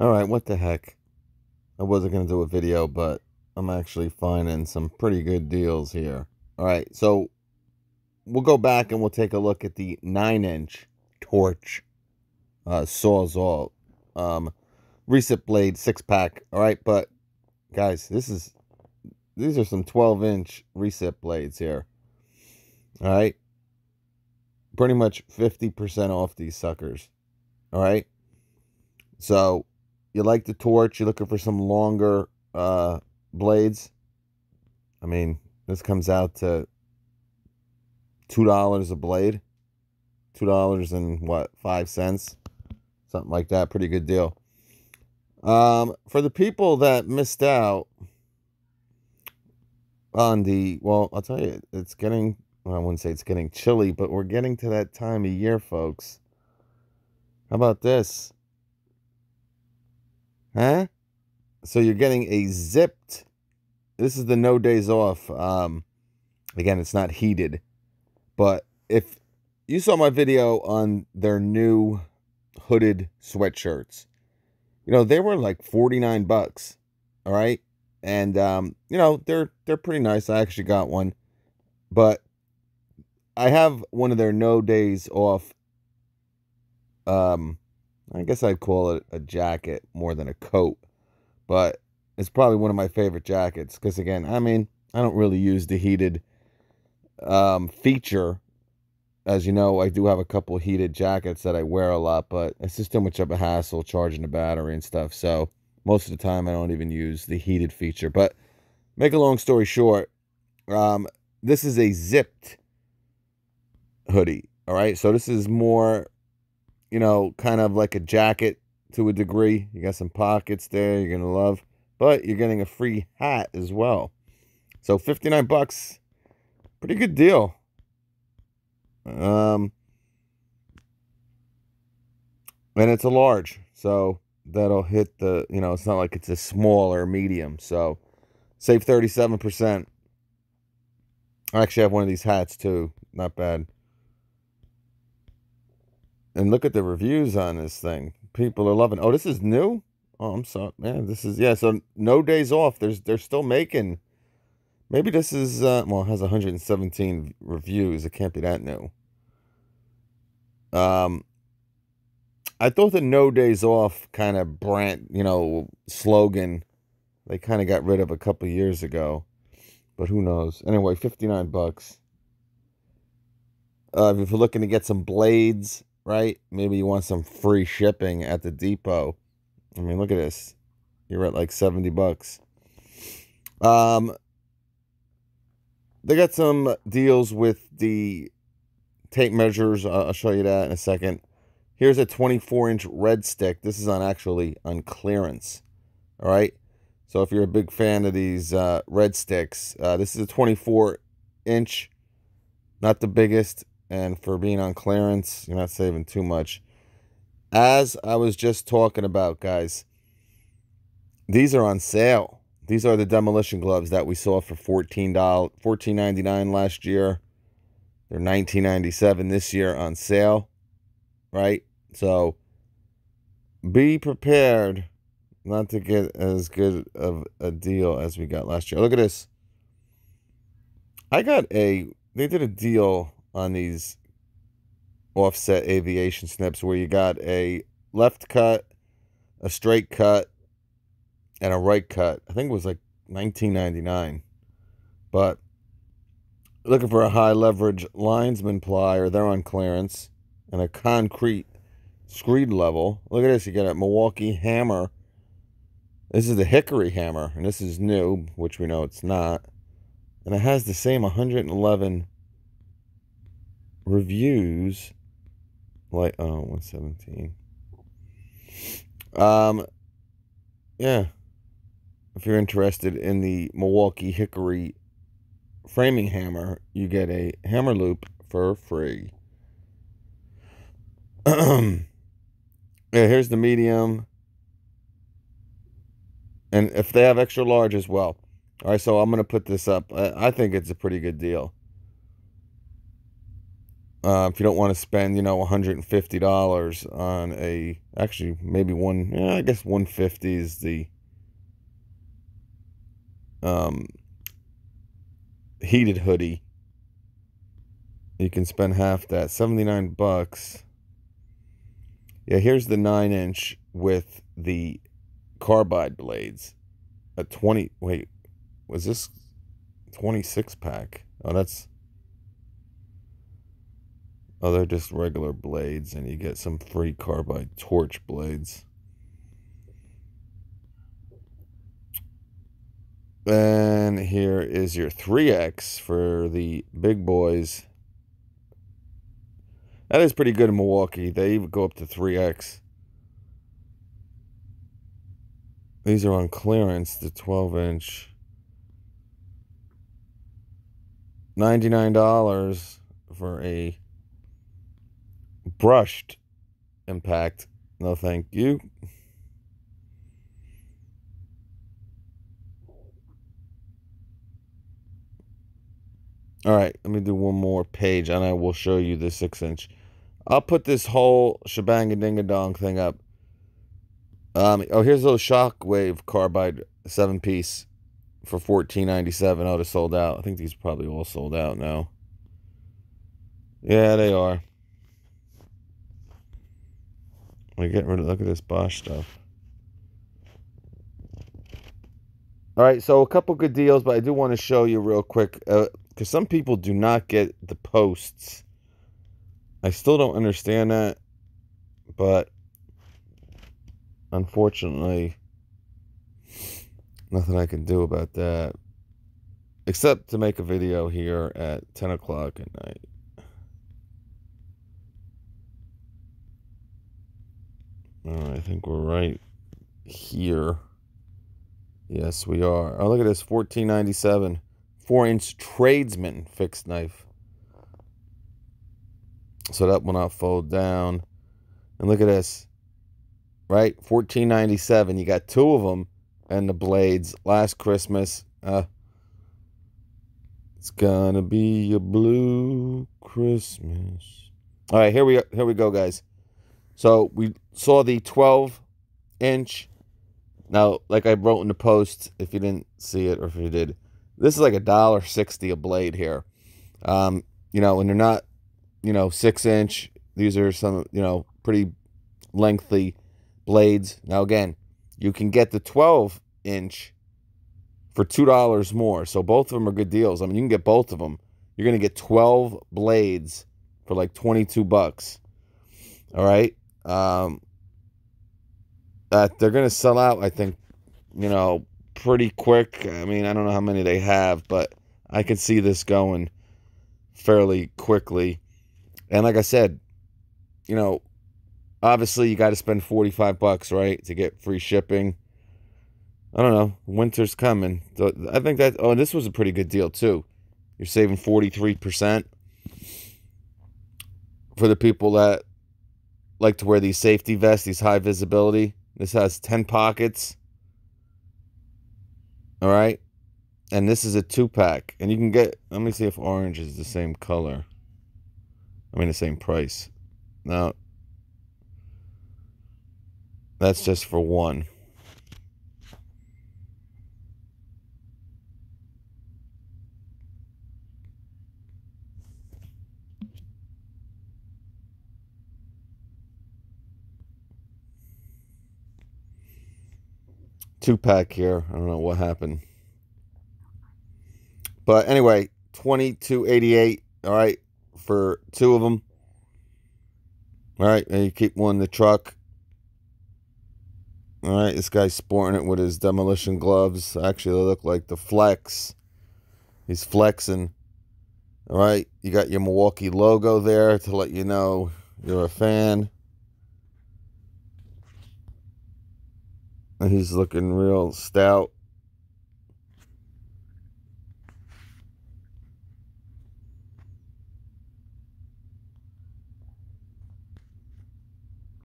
All right, what the heck? I wasn't going to do a video, but I'm actually finding some pretty good deals here. All right, so we'll go back and we'll take a look at the 9-inch torch uh, Sawzall um, recip blade six pack. All right, but guys, this is these are some 12 inch recip blades here. All right, pretty much 50% off these suckers. All right, so you like the torch, you're looking for some longer uh, blades. I mean, this comes out to two dollars a blade, two dollars and what five cents something like that. Pretty good deal. Um, for the people that missed out on the, well, I'll tell you, it's getting, well, I wouldn't say it's getting chilly, but we're getting to that time of year, folks. How about this? Huh? So you're getting a zipped, this is the no days off. Um, again, it's not heated, but if you saw my video on their new hooded sweatshirts. You know, they were like 49 bucks. All right? And um, you know, they're they're pretty nice. I actually got one. But I have one of their no days off um I guess I'd call it a jacket more than a coat. But it's probably one of my favorite jackets because again, I mean, I don't really use the heated um, feature as you know, I do have a couple heated jackets that I wear a lot, but it's just too much of a hassle charging the battery and stuff. So most of the time, I don't even use the heated feature. But make a long story short, um, this is a zipped hoodie. All right, so this is more, you know, kind of like a jacket to a degree. You got some pockets there. You're gonna love, but you're getting a free hat as well. So 59 bucks, pretty good deal. Um, and it's a large, so that'll hit the, you know, it's not like it's a small or medium. So save 37%. I actually have one of these hats too. Not bad. And look at the reviews on this thing. People are loving. Oh, this is new. Oh, I'm sorry, man. This is yeah. So no days off. There's they're still making Maybe this is, uh, well, it has 117 reviews. It can't be that new. Um, I thought the no days off kind of brand, you know, slogan, they kind of got rid of a couple years ago. But who knows? Anyway, 59 bucks. Uh, if you're looking to get some blades, right? Maybe you want some free shipping at the depot. I mean, look at this. You're at like 70 bucks. Um, they got some deals with the tape measures. I'll show you that in a second. Here's a 24 inch red stick. This is on actually on clearance. All right. So if you're a big fan of these uh, red sticks, uh, this is a 24 inch, not the biggest. And for being on clearance, you're not saving too much. As I was just talking about, guys, these are on sale. These are the demolition gloves that we saw for $14, $14.99 last year. They're $19.97 this year on sale, right? So be prepared not to get as good of a deal as we got last year. Look at this. I got a, they did a deal on these offset aviation snips where you got a left cut, a straight cut, and a right cut. I think it was like 1999. But looking for a high leverage linesman plier, they're on clearance, and a concrete screed level. Look at this, you got a Milwaukee hammer. This is the hickory hammer, and this is new, which we know it's not. And it has the same 111 reviews. Like, oh, 117. Um, yeah if you're interested in the Milwaukee Hickory framing hammer, you get a hammer loop for free. yeah, here's the medium. And if they have extra large as well. All right, so I'm to put this up. I, I think it's a pretty good deal. Uh, if you don't want to spend, you know, $150 on a, actually, maybe one, yeah, I guess 150 is the um, heated hoodie. You can spend half that, 79 bucks. Yeah, here's the 9 inch with the carbide blades. A 20, wait, was this 26 pack? Oh, that's Oh, they're just regular blades, and you get some free carbide torch blades. Then here is your 3X for the big boys. That is pretty good in Milwaukee. They even go up to 3X. These are on clearance, the 12 inch. $99 for a brushed impact. No, thank you. All right, let me do one more page and I will show you the six inch. I'll put this whole shebang and ding a dong thing up. Um, oh, here's those Shockwave carbide seven piece for fourteen ninety seven. Oh, they sold out. I think these probably all sold out now. Yeah, they are. We get rid of look at this Bosch stuff. All right, so a couple good deals, but I do want to show you real quick because uh, some people do not get the posts. I still don't understand that, but unfortunately, nothing I can do about that except to make a video here at 10 o'clock at night. Uh, I think we're right here. Yes, we are. Oh, look at this, fourteen ninety seven, four inch tradesman fixed knife. So that will not fold down. And look at this, right? Fourteen ninety seven. You got two of them, and the blades. Last Christmas, uh, it's gonna be a blue Christmas. All right, here we here we go, guys. So we saw the 12 inch. Now, like I wrote in the post, if you didn't see it or if you did, this is like a dollar sixty a blade here. Um, you know, and they're not, you know, six inch. These are some, you know, pretty lengthy blades. Now again, you can get the 12 inch for two dollars more. So both of them are good deals. I mean, you can get both of them. You're gonna get 12 blades for like 22 bucks. All right. Um, that they're going to sell out, I think, you know, pretty quick. I mean, I don't know how many they have, but I can see this going fairly quickly. And like I said, you know, obviously you got to spend 45 bucks, right, to get free shipping. I don't know. Winter's coming. I think that, oh, this was a pretty good deal, too. You're saving 43% for the people that like to wear these safety vests, these high visibility. This has 10 pockets. All right. And this is a two pack. And you can get, let me see if orange is the same color. I mean, the same price. Now, that's just for one. Two pack here. I don't know what happened. But anyway, 2288, all right, for two of them. All right, and you keep one in the truck. All right, this guy's sporting it with his demolition gloves. Actually, they look like the flex. He's flexing. All right, you got your Milwaukee logo there to let you know you're a fan. He's looking real stout.